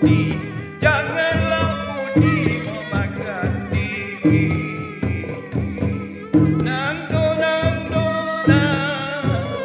putih Janganlah putih memakan diri. Nando, nando, nando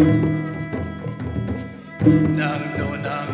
Nam do nam